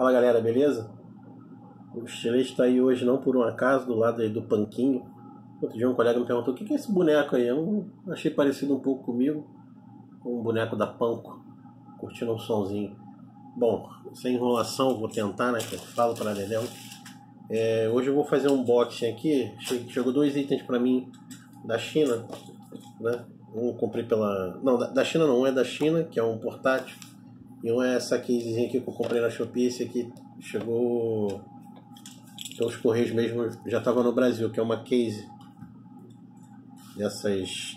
Fala galera, beleza? O estilete está aí hoje não por um acaso, do lado aí do panquinho. Outro dia um colega me perguntou o que é esse boneco aí. Eu achei parecido um pouco comigo, com um boneco da Panko, curtindo um sonzinho. Bom, sem enrolação, vou tentar, né? Que eu falo para Dedéu. É, hoje eu vou fazer um unboxing aqui. Chegou dois itens para mim da China, né? Um comprei pela. Não, da China não, um é da China, que é um portátil. E um é essa casezinha aqui que eu comprei na Shopee. Esse aqui chegou pelos Correios mesmo, já estava no Brasil, que é uma case dessas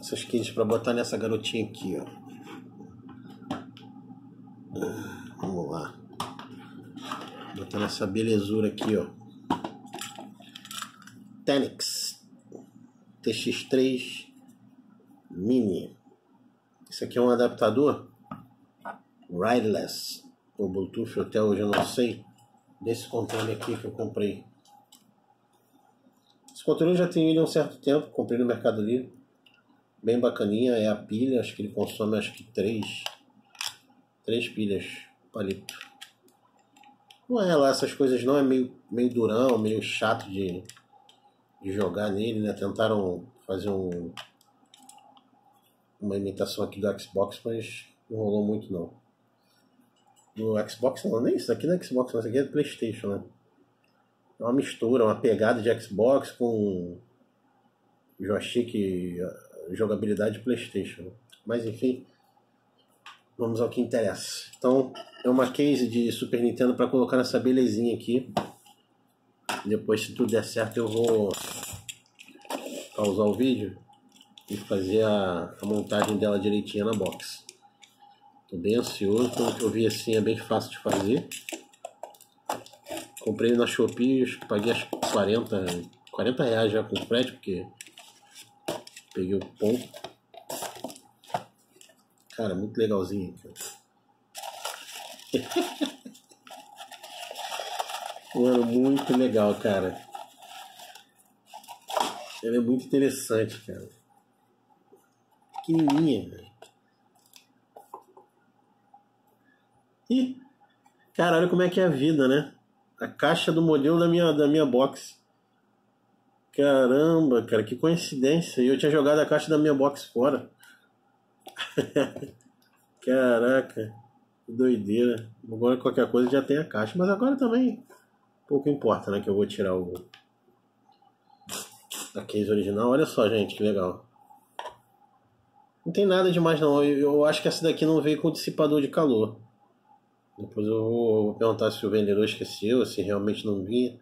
essas cases para botar nessa garotinha aqui, ó. Vamos lá. Botar nessa belezura aqui, ó. Tenix TX3 Mini. Esse aqui é um adaptador wireless ou Bluetooth, até hoje eu não sei. Desse controle aqui que eu comprei. Esse controle eu já tenho ele há um certo tempo, comprei no Mercado Livre. Bem bacaninha, é a pilha, acho que ele consome acho que três, três pilhas palito. Não é lá essas coisas não, é meio, meio durão, meio chato de, de jogar nele, né? Tentaram fazer um, uma imitação aqui do Xbox, mas não rolou muito não. No Xbox não, nem isso aqui não é Xbox, não, isso aqui é Playstation, né? É uma mistura, uma pegada de Xbox com joystick, jogabilidade de Playstation. Mas enfim, vamos ao que interessa. Então, é uma case de Super Nintendo para colocar nessa belezinha aqui. Depois, se tudo der certo, eu vou pausar o vídeo e fazer a, a montagem dela direitinha na box. Tô bem ansioso, pelo que eu vi assim é bem fácil de fazer. Comprei na Shopee, paguei acho 40, 40 reais já com frete, porque peguei o ponto. Cara, muito legalzinho. Mano, muito legal, cara. Ela é muito interessante, cara. Pequenininha, velho. E, cara, olha como é que é a vida, né? A caixa do modelo da minha, da minha box. Caramba, cara, que coincidência. Eu tinha jogado a caixa da minha box fora. Caraca, que doideira. Agora qualquer coisa já tem a caixa. Mas agora também pouco importa, né? Que eu vou tirar o. A case original. Olha só, gente, que legal. Não tem nada demais não. Eu acho que essa daqui não veio com dissipador de calor. Depois eu vou perguntar se o vendedor esqueceu, se realmente não vinha.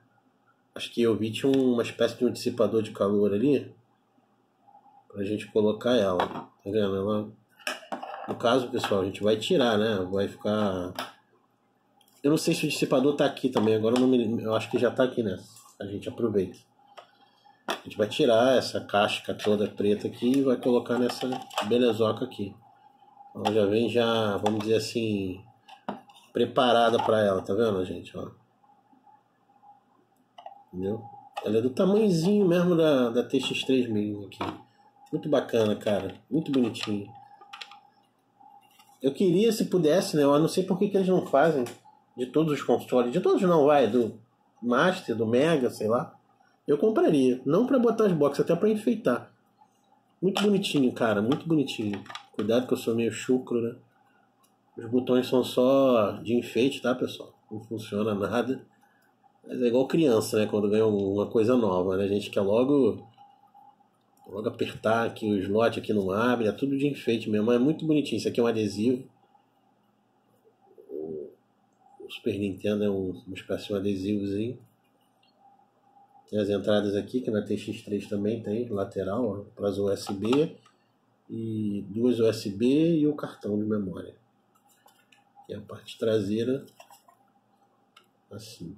Acho que eu vi tinha uma espécie de um dissipador de calor ali. Pra gente colocar ela. Tá vendo? Ela... No caso, pessoal, a gente vai tirar, né? Vai ficar. Eu não sei se o dissipador tá aqui também. Agora eu, não me... eu acho que já tá aqui, né? A gente aproveita. A gente vai tirar essa casca toda preta aqui e vai colocar nessa belezoca aqui. Ela já vem já, vamos dizer assim, preparada para ela, tá vendo, gente? Ó. Entendeu? Ela é do tamanhozinho mesmo da, da TX3 mesmo aqui. Muito bacana, cara. Muito bonitinho. Eu queria, se pudesse, né? Eu não sei por que, que eles não fazem de todos os consoles. De todos não, vai. Do Master, do Mega, sei lá. Eu compraria. Não para botar as boxes, até para enfeitar. Muito bonitinho, cara. Muito bonitinho. Cuidado que eu sou meio chucro, né? Os botões são só de enfeite, tá, pessoal? Não funciona nada. Mas é igual criança, né? Quando ganha uma coisa nova, né? A gente quer logo, logo apertar aqui o slot aqui não abre, é tudo de enfeite mesmo. É muito bonitinho. Isso aqui é um adesivo. O Super Nintendo é um, uma espécie de um adesivozinho. Tem as entradas aqui, que na TX3 também tem, lateral, para as USB. E duas USB e o cartão de memória. E a parte traseira assim.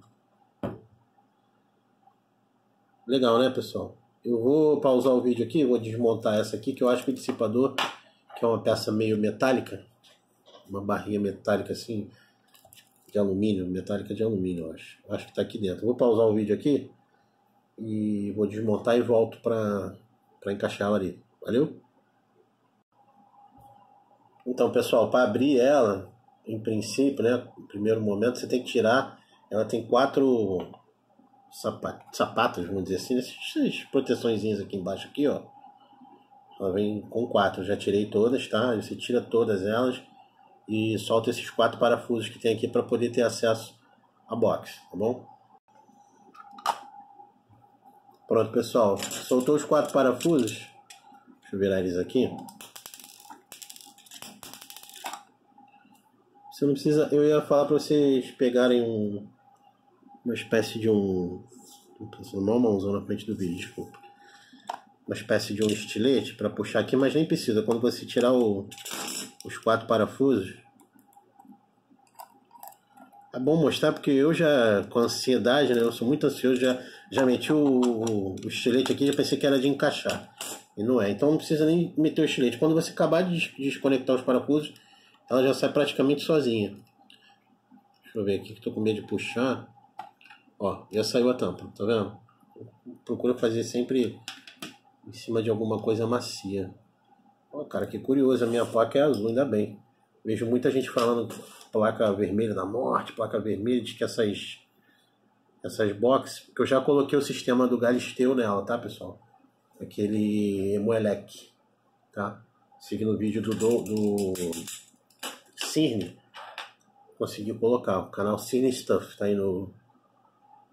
Legal, né, pessoal? Eu vou pausar o vídeo aqui, vou desmontar essa aqui, que eu acho que o dissipador, que é uma peça meio metálica, uma barrinha metálica assim, de alumínio, metálica de alumínio, eu acho. Acho que está aqui dentro. Vou pausar o vídeo aqui e vou desmontar e volto para encaixar ela ali. Valeu? Então, pessoal, para abrir ela, em princípio, né? No primeiro momento, você tem que tirar. Ela tem quatro sapat, sapatos, vamos dizer assim, essas proteções aqui embaixo, aqui, ó. Ela vem com quatro. já tirei todas, tá? Você tira todas elas e solta esses quatro parafusos que tem aqui para poder ter acesso à box, tá bom? Pronto, pessoal. Soltou os quatro parafusos. Deixa eu virar eles aqui. Você não precisa. Eu ia falar para vocês pegarem um, uma espécie de um. Não uma mãozão na frente do vídeo, desculpa. Uma espécie de um estilete para puxar aqui, mas nem precisa. Quando você tirar o, os quatro parafusos. É bom mostrar porque eu já, com ansiedade, né? Eu sou muito ansioso, já, já meti o, o, o estilete aqui, já pensei que era de encaixar. E não é. Então não precisa nem meter o estilete. Quando você acabar de desconectar os parafusos, ela já sai praticamente sozinha. Deixa eu ver aqui que estou com medo de puxar. Ó, já saiu a tampa, tá vendo? Procura fazer sempre em cima de alguma coisa macia. Ó, cara, que curioso, a minha placa é azul, ainda bem. Vejo muita gente falando placa vermelha da morte, placa vermelha, de que essas essas boxes, que eu já coloquei o sistema do Galisteu nela, tá, pessoal? Aquele Emuelec, tá? Seguindo o vídeo do, do, do Cirne conseguiu colocar. O canal Cirne Stuff tá aí no,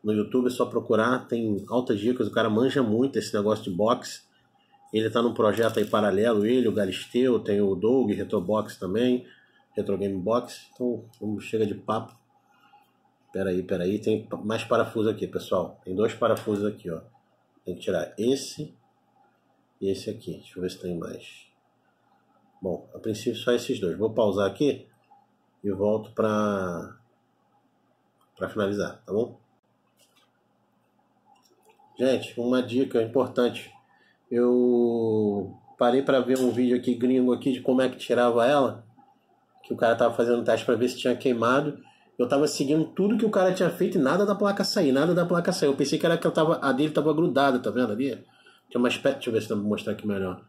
no YouTube, é só procurar. Tem altas dicas, o cara manja muito esse negócio de box. Ele tá num projeto aí paralelo, ele, o Galisteu, tem o Doug, Retrobox também, Retro Game Box. Então, vamos, chega de papo. Peraí, peraí, tem mais parafusos aqui, pessoal. Tem dois parafusos aqui, ó. Tem que tirar esse e esse aqui. Deixa eu ver se tem mais. Bom, a princípio só esses dois. Vou pausar aqui e volto para para finalizar, tá bom? Gente, uma dica importante. Eu parei para ver um vídeo aqui gringo aqui de como é que tirava ela, que o cara tava fazendo teste para ver se tinha queimado. Eu tava seguindo tudo que o cara tinha feito e nada da placa sair, nada da placa sair. Eu pensei que era que eu tava, a dele tava grudada, tá vendo ali? Tem uma espécie, deixa eu ver se dá pra mostrar aqui melhor.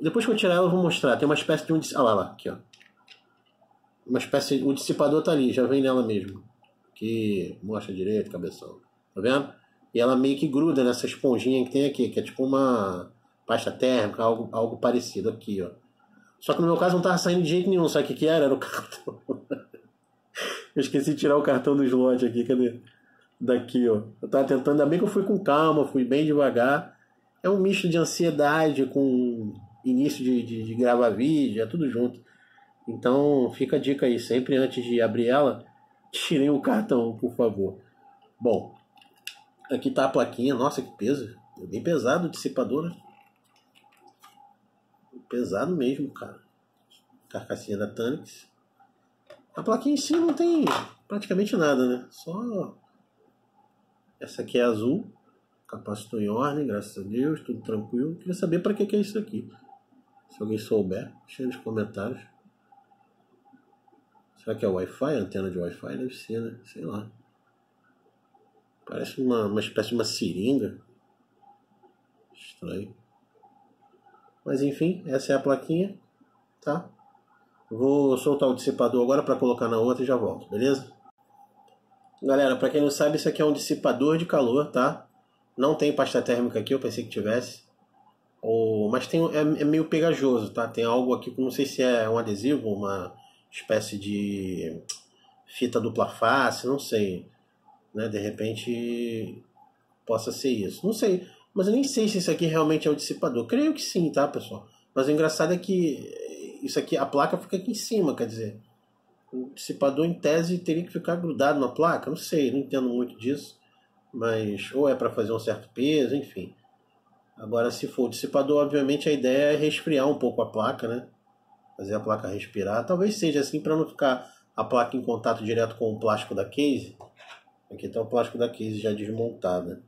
Depois que eu tirar ela, eu vou mostrar. Tem uma espécie de um. Ah lá, lá, aqui, ó. Uma espécie. O dissipador tá ali, já vem nela mesmo. Que mostra direito, cabeção. Tá vendo? E ela meio que gruda nessa esponjinha que tem aqui, que é tipo uma pasta térmica, algo, algo parecido aqui, ó. Só que no meu caso não tava saindo de jeito nenhum, sabe o que, que era? Era o cartão. eu esqueci de tirar o cartão do slot aqui, cadê? Daqui, ó. Eu tava tentando, ainda bem que eu fui com calma, fui bem devagar. É um misto de ansiedade com início de, de, de gravar vídeo, é tudo junto. Então fica a dica aí, sempre antes de abrir ela, tirem o cartão, por favor. Bom, aqui tá a plaquinha, nossa que peso, é bem pesado o dissipador, né? Pesado mesmo, cara. Carcassinha da Tanix. A plaquinha em si não tem praticamente nada, né? Só essa aqui é azul, capacitor em ordem, graças a Deus, tudo tranquilo. Queria saber para que, que é isso aqui. Se alguém souber, deixa nos comentários. Será que é Wi-Fi? Antena de Wi-Fi? Deve ser, né? Sei lá. Parece uma, uma espécie de uma seringa. Estranho. Mas enfim, essa é a plaquinha, tá? Vou soltar o dissipador agora para colocar na outra e já volto, beleza? Galera, para quem não sabe, isso aqui é um dissipador de calor, tá? Não tem pasta térmica aqui, eu pensei que tivesse. Ou, mas tem, é, é, meio pegajoso, tá? Tem algo aqui que não sei se é um adesivo, uma espécie de fita dupla face, não sei. Né? De repente possa ser isso. Não sei. Mas eu nem sei se isso aqui realmente é o dissipador. Creio que sim, tá, pessoal? Mas o engraçado é que isso aqui, a placa fica aqui em cima, quer dizer. O dissipador, em tese, teria que ficar grudado na placa. Não sei, não entendo muito disso. Mas, ou é para fazer um certo peso, enfim. Agora, se for o dissipador, obviamente a ideia é resfriar um pouco a placa, né? Fazer a placa respirar. Talvez seja assim para não ficar a placa em contato direto com o plástico da case. Aqui está o plástico da case já desmontada.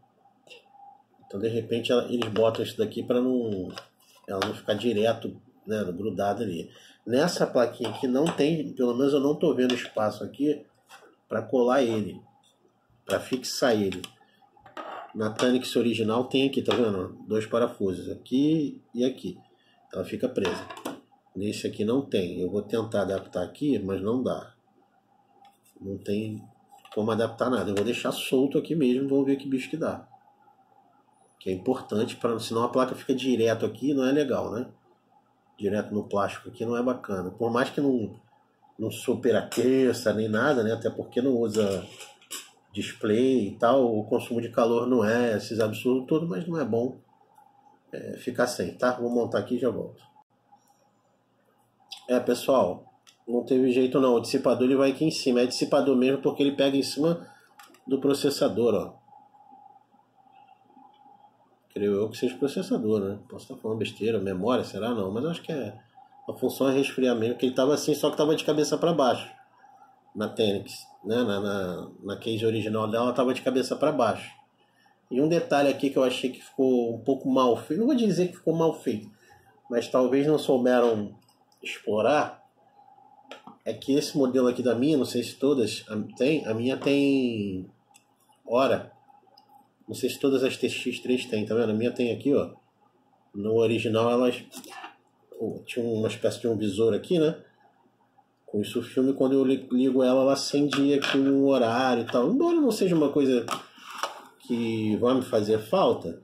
Então, de repente, eles botam isso daqui para não ela não ficar direto, né, grudada ali. Nessa plaquinha aqui não tem, pelo menos eu não estou vendo espaço aqui para colar ele, para fixar ele. Na Tanix original tem aqui, tá vendo? Dois parafusos, aqui e aqui. Ela fica presa. Nesse aqui não tem. Eu vou tentar adaptar aqui, mas não dá. Não tem como adaptar nada. Eu vou deixar solto aqui mesmo, vamos ver que bicho que dá. Que é importante para senão a placa fica direto aqui, não é legal, né? Direto no plástico aqui não é bacana. Por mais que não não superaqueça nem nada, né? Até porque não usa display e tal, o consumo de calor não é esses absurdos todos, mas não é bom é, ficar sem, tá? Vou montar aqui e já volto. É, pessoal, não teve jeito não. O dissipador ele vai aqui em cima. É dissipador mesmo porque ele pega em cima do processador, ó. Creio eu que seja processador, né? Posso estar falando besteira, memória, será? Não, mas acho que é. A função é resfriamento, que ele estava assim, só que estava de cabeça para baixo. Na Tenix, né? Na, na, na case original dela, estava de cabeça para baixo. E um detalhe aqui que eu achei que ficou um pouco mal feito, não vou dizer que ficou mal feito, mas talvez não souberam explorar, é que esse modelo aqui da minha, não sei se todas tem, a minha tem hora. Não sei se todas as TX3 tem, tá vendo? A minha tem aqui, ó. No original elas tinha uma espécie de um visor aqui, né? Com isso o filme, quando eu ligo ela, ela acendia aqui um horário e tal. Embora não seja uma coisa que vai me fazer falta,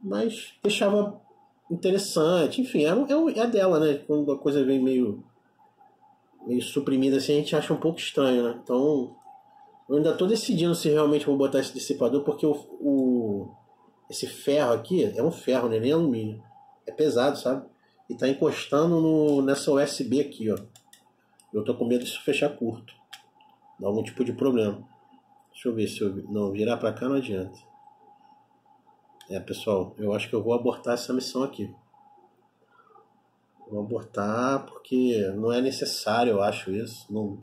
mas deixava interessante. Enfim, é, é, é dela, né? Quando a coisa vem meio meio suprimida assim, a gente acha um pouco estranho, né? Então, eu ainda estou decidindo se realmente vou botar esse dissipador, porque o, o, esse ferro aqui é um ferro, né? nem alumínio. É pesado, sabe? E tá encostando no, nessa USB aqui, ó. Eu tô com medo disso fechar curto. Dá algum tipo de problema. Deixa eu ver se eu. Não, virar para cá não adianta. É, pessoal, eu acho que eu vou abortar essa missão aqui. Vou abortar porque não é necessário, eu acho isso. Não,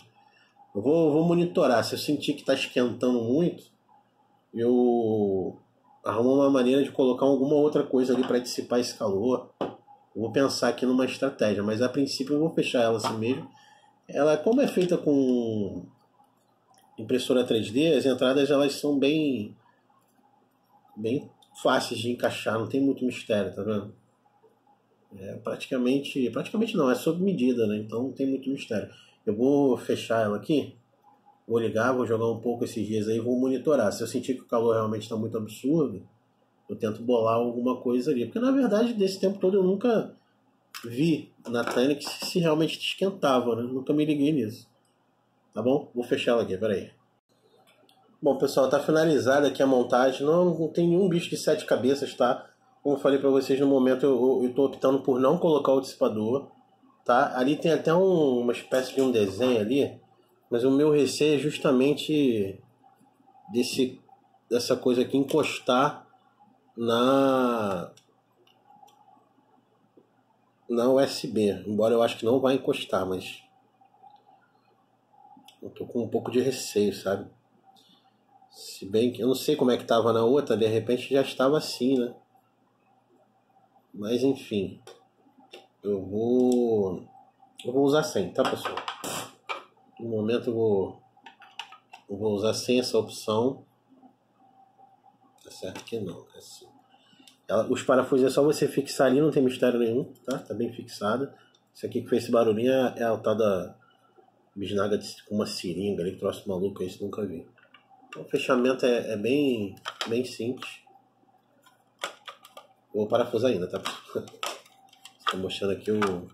eu vou, vou monitorar. Se eu sentir que está esquentando muito, eu arrumo uma maneira de colocar alguma outra coisa ali para dissipar esse calor. Vou pensar aqui numa estratégia, mas a princípio eu vou fechar ela assim mesmo. Ela, como é feita com impressora 3D, as entradas elas são bem bem fáceis de encaixar, não tem muito mistério, tá vendo? É praticamente, praticamente não, é sob medida, né? Então não tem muito mistério. Eu vou fechar ela aqui, vou ligar, vou jogar um pouco esses dias aí, vou monitorar. Se eu sentir que o calor realmente está muito absurdo, eu tento bolar alguma coisa ali. Porque na verdade, desse tempo todo eu nunca vi na Tânix se realmente esquentava, né? Nunca me liguei nisso. Tá bom? Vou fechar ela aqui, peraí. Bom, pessoal, tá finalizada aqui a montagem. Não, não tem nenhum bicho de sete cabeças, tá? Como eu falei para vocês no momento, eu, estou optando por não colocar o dissipador, tá? Ali tem até um, uma espécie de um desenho ali, mas o meu receio é justamente desse dessa coisa aqui encostar na na USB, embora eu acho que não vai encostar, mas eu tô com um pouco de receio, sabe? Se bem que eu não sei como é que tava na outra, de repente já estava assim, né? Mas enfim, eu vou eu vou usar sem, tá pessoal? No momento eu vou eu vou usar sem essa opção certo que não, é assim. Os parafusos é só você fixar ali, não tem mistério nenhum, tá? Tá bem fixada. Isso aqui que fez esse barulhinho é, é a tal da bisnaga com uma seringa ali, que troço maluco, isso nunca vi. Então, o fechamento é, é, bem, bem simples. Vou parafusar ainda, tá? Estou mostrando aqui o,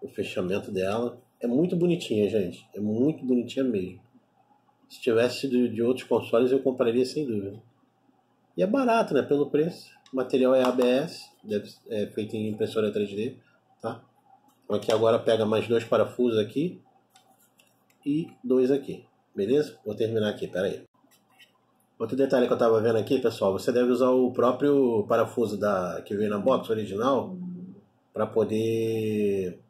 o fechamento dela. É muito bonitinha, gente. É muito bonitinha mesmo. Se tivesse de, de outros consoles, eu compraria sem dúvida. E é barato, né? Pelo preço. O material é ABS, deve, é feito em impressora 3D, tá? Aqui agora pega mais dois parafusos aqui e dois aqui, beleza? Vou terminar aqui, pera aí. Outro detalhe que eu estava vendo aqui, pessoal, você deve usar o próprio parafuso da que veio na box original para poder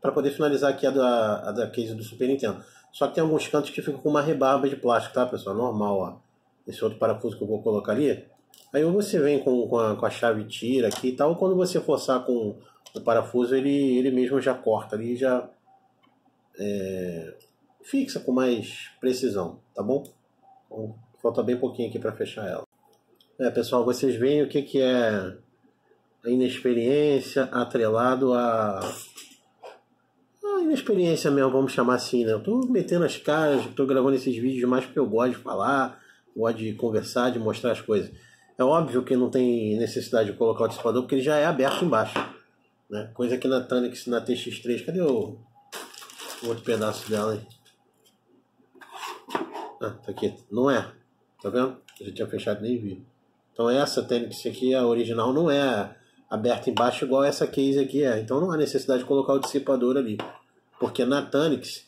para poder finalizar aqui a da, a da case do Super Nintendo. Só que tem alguns cantos que ficam com uma rebarba de plástico, tá, pessoal? Normal, ó esse outro parafuso que eu vou colocar ali. Aí você vem com, com, a, com a chave tira aqui e tal, quando você forçar com o parafuso, ele, ele mesmo já corta ali e já é, fixa com mais precisão, tá bom? Então, falta bem pouquinho aqui para fechar ela. É, pessoal, vocês veem o que, que é a inexperiência atrelado a. a inexperiência mesmo, vamos chamar assim, né? Eu tô metendo as caras, tô gravando esses vídeos mais porque eu gosto de falar, gosto de conversar, de mostrar as coisas. É óbvio que não tem necessidade de colocar o dissipador porque ele já é aberto embaixo. Né? Coisa que na Tanix, na TX3, cadê o, o outro pedaço dela aí? Ah, tá aqui. Não é. Tá vendo? Já tinha fechado nem vi. Então essa Tanix aqui, a original, não é aberta embaixo igual essa case aqui é. Então não há necessidade de colocar o dissipador ali. Porque na Tanix,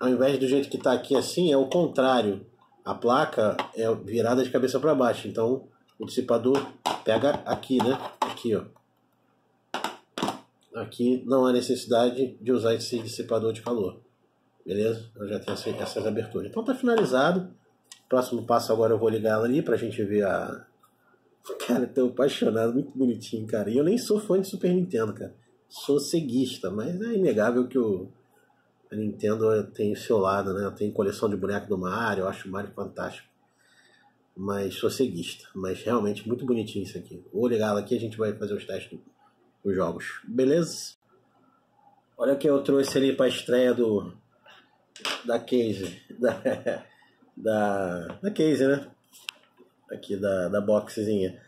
ao invés do jeito que está aqui assim, é o contrário. A placa é virada de cabeça para baixo. Então o dissipador pega aqui, né? Aqui, ó. Aqui não há necessidade de usar esse dissipador de calor. Beleza? Eu já tenho essas aberturas. Então tá finalizado. Próximo passo agora eu vou ligar ela ali pra gente ver a. Cara, tô apaixonado, muito bonitinho, cara. E eu nem sou fã de Super Nintendo, cara. Sou ceguista, mas é inegável que o a Nintendo tem o seu lado, né? Tem coleção de boneco do Mario, eu acho o Mario fantástico. Mas sou ceguista. Mas realmente muito bonitinho isso aqui. Vou ligar ela aqui e a gente vai fazer os testes dos jogos. Beleza? Olha que eu trouxe ali para a estreia do da case da, da da case, né? Aqui da da boxzinha.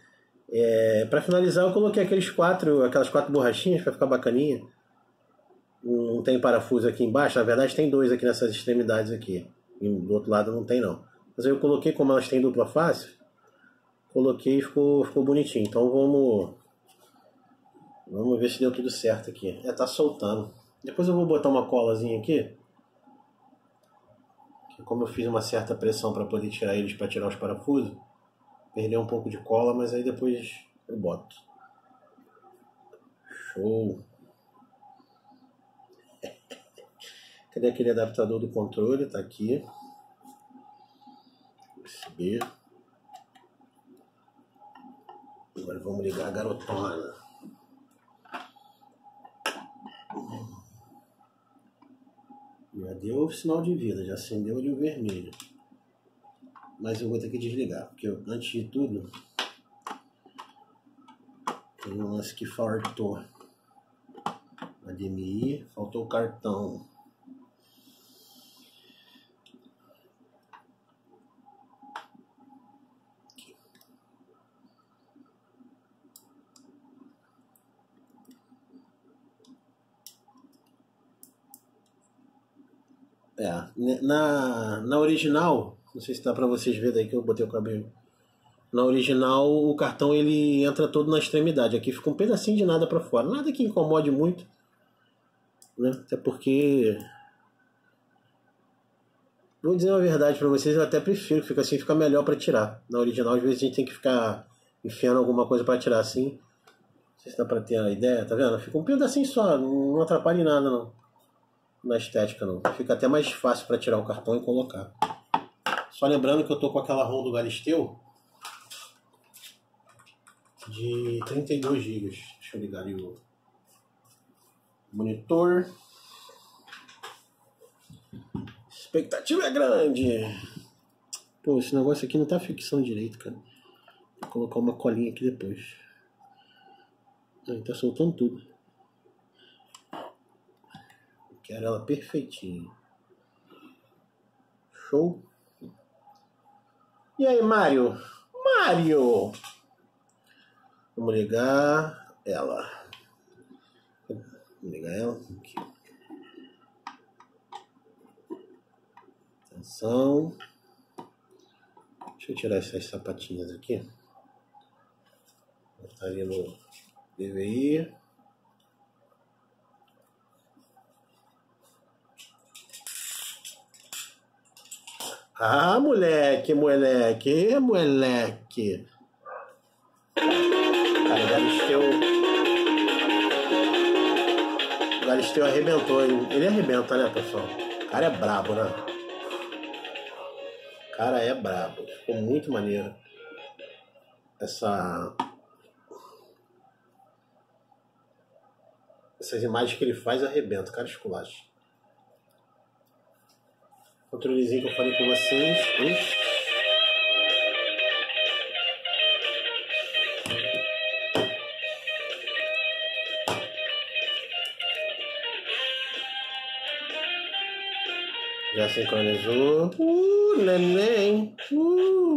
É, para finalizar, eu coloquei aqueles quatro, aquelas quatro borrachinhas para ficar bacaninha. Não tem parafuso aqui embaixo, na verdade tem dois aqui nessas extremidades aqui. E do outro lado não tem não. Mas eu coloquei como elas têm dupla face, coloquei e ficou, ficou bonitinho. Então vamos vamos ver se deu tudo certo aqui. É, tá soltando. Depois eu vou botar uma colazinha aqui. Como eu fiz uma certa pressão para poder tirar eles para tirar os parafusos, perdeu um pouco de cola, mas aí depois eu boto. Show. Cadê aquele adaptador do controle? Tá aqui. USB. Agora vamos ligar a garotona. Já deu sinal de vida, já acendeu ali o vermelho. Mas eu vou ter que desligar, porque eu, antes de tudo tem um lance que faltou. HDMI, faltou o cartão. É, na, na original, não sei se dá pra vocês verem aí que eu botei o cabelo. Na original, o cartão ele entra todo na extremidade. Aqui fica um pedacinho de nada para fora. Nada que incomode muito, né? Até porque Vou dizer uma verdade para vocês, eu até prefiro que fica assim, fica melhor para tirar. Na original, às vezes a gente tem que ficar enfiando alguma coisa para tirar assim. Não sei se dá para ter a ideia, tá vendo? Fica um pedacinho só, não atrapalha em nada não na estética não. Fica até mais fácil para tirar o cartão e colocar. Só lembrando que eu tô com aquela ROM do Galisteu de 32 GB. Deixa eu ligar ali o monitor. Expectativa é grande. Pô, esse negócio aqui não tá fixando direito, cara. Vou colocar uma colinha aqui depois. Aí, tá soltando tudo. Quero ela perfeitinha. Show? E aí, Mário? Mário! Vamos ligar ela. Vamos ligar ela aqui. Atenção. Deixa eu tirar essas sapatinhas aqui. Botar ali no DVI. Ah, moleque, moleque, moleque. Cara, o Galisteu. O Galisteu arrebentou, hein? Ele arrebenta, né, pessoal? O cara é brabo, né? O cara é brabo. Ficou muito maneiro. Essa. Essas imagens que ele faz arrebenta, cara esculacha outro desenho que eu falei com vocês. Hein? Já sincronizou. Uh, neném! Uh!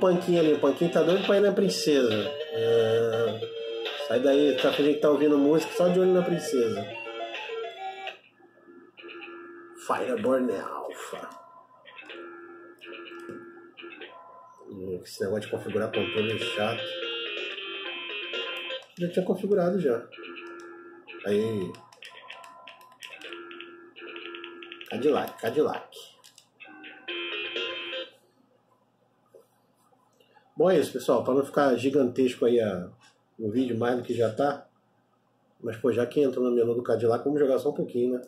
Panquinho ali, o Panquinho tá doido pra ir na princesa. Ah, sai daí, tá fingindo que tá ouvindo música só de olho na princesa. Fireborn Alpha. Hum, Esse negócio de configurar controle é chato. Já tinha configurado já. Aí. Cadillac, Cadillac. Bom, é isso, pessoal. Para não ficar gigantesco aí a, o vídeo mais do que já tá. Mas, pô, já que entrou no menu do Cadillac, vamos jogar só um pouquinho, né?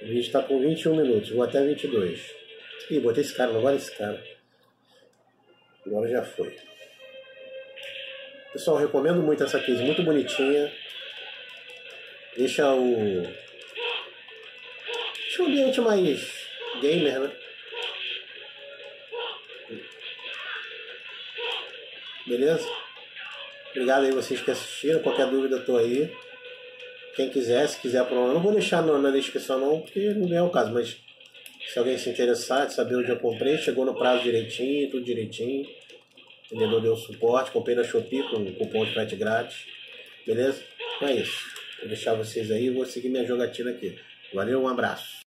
O vídeo está com 21 minutos, vou até 22. Ih, botei esse cara, não vale esse cara. Agora já foi. Pessoal, recomendo muito essa case, muito bonitinha. Deixa o. Deixa o ambiente mais gamer, né? Beleza? Obrigado aí vocês que assistiram. Qualquer dúvida eu tô aí. Quem quiser, se quiser por eu não vou deixar na descrição não, porque não é o caso, mas se alguém se interessar, saber onde eu comprei, chegou no prazo direitinho, tudo direitinho. O vendedor deu suporte, comprei na Shopee com cupom de frete grátis. Beleza? Então é isso. Vou deixar vocês aí vou seguir minha jogatina aqui. Valeu, um abraço.